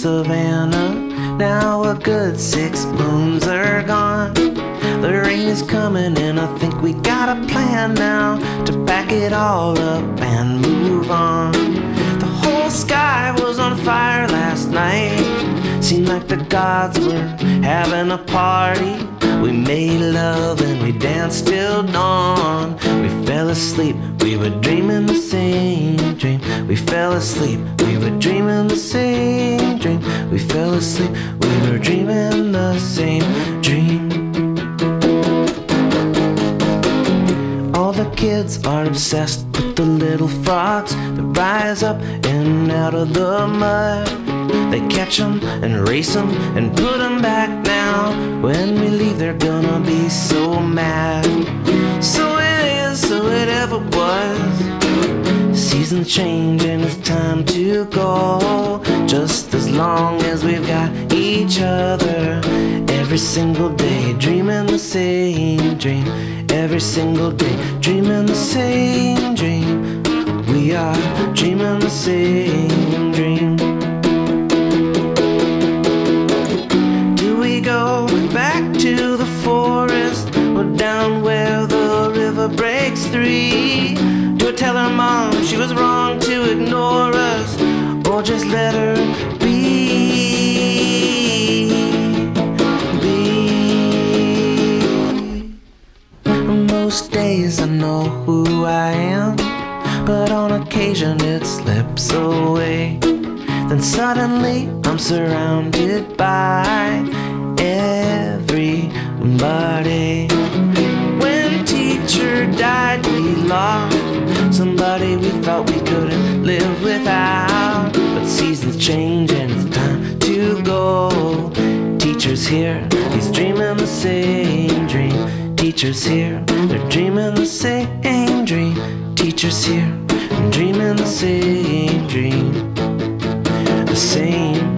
savannah. Now a good six moons are gone. The rain is coming, and I think we got a plan now to back it all up and move on. The whole sky was on fire last night. Seemed like the gods were having a party. We made love and we danced till dawn. We fell asleep, we were dreaming the same dream. We fell asleep, we were dreaming the same dream. We fell asleep, we were dreaming the same dream. All the kids are obsessed with the little frogs that rise up and out of the mud. They catch 'em and race 'em and put 'em back now. When we leave, they're gonna be Seasons change and it's time to go. Just as long as we've got each other. Every single day, dreaming the same dream. Every single day, dreaming the same dream. We are dreaming the same dream. Do we go back to the forest or down where the river breaks three? I tell her mom she was wrong to ignore us or just let her be? Be. Most days I know who I am, but on occasion it slips away. Then suddenly I'm surrounded by everybody. When teacher died, we lost somebody we felt we couldn't live without. But seasons change and it's time to go. Teacher's here, he's dreaming the same dream. Teacher's here, they're dreaming the same dream. Teacher's here, dreaming the same dream. The same